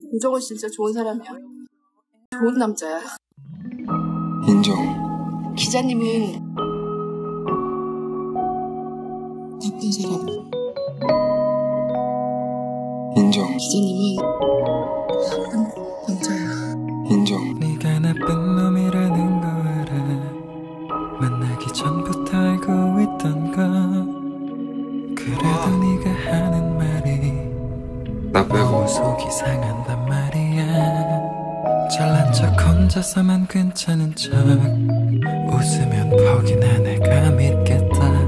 김정은 진짜 좋은 사람이야. 좋은 남자야. 인정. 기자님은 나쁜 사람. 인정. 기자님은 나쁜 남자야. 인정. 네가 나쁜 놈이라는 거 알아 만나기 전부터 알고 있던 거 속이 상한단 말이야. 잘난 척 혼자서만 괜찮은 척. 웃으면 퍽이나 내가 믿겠다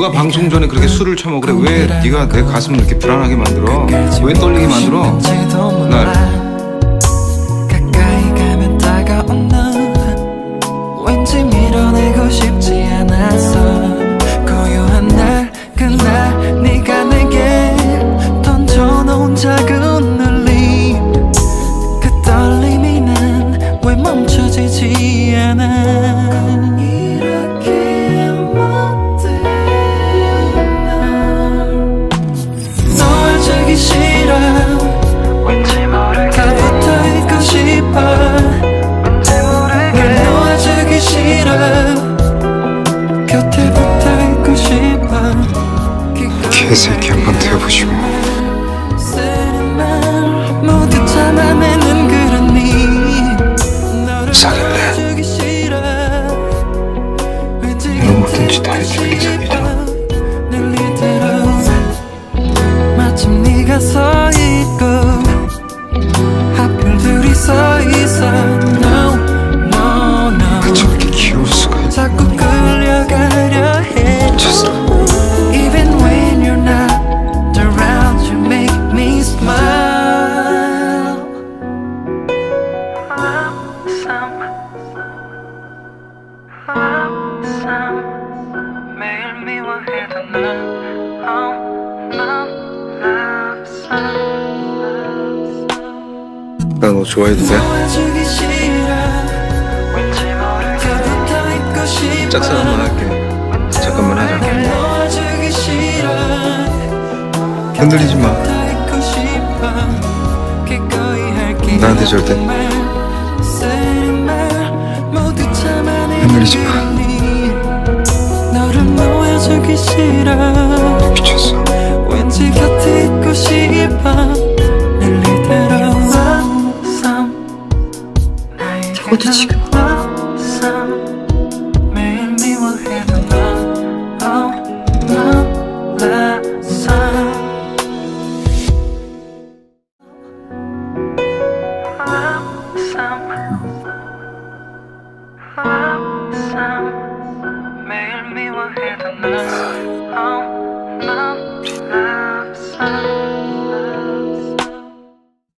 누가 방송 전에 그렇게 술을 처먹으래? 왜 네가 내 가슴을 이렇게 불안하게 만들어? 왜 떨리게 만들어? 싶 싶어 개새끼 한번 너를 사귈래? 내가 뭐든지 다 있고 자 Love some 매일 미워해도 넌 Oh, no Love some Love some 나너 좋아해도 돼? 짝사랑 한번 할게. 잠깐만 하자. 흔들리지 마. 나한테 절대. 흔들리지 마. 싫어. 미쳤어. 왠지 곁에 있고 싶어. 늘 이대로. 적어도 지금. 매일 미워해도 넌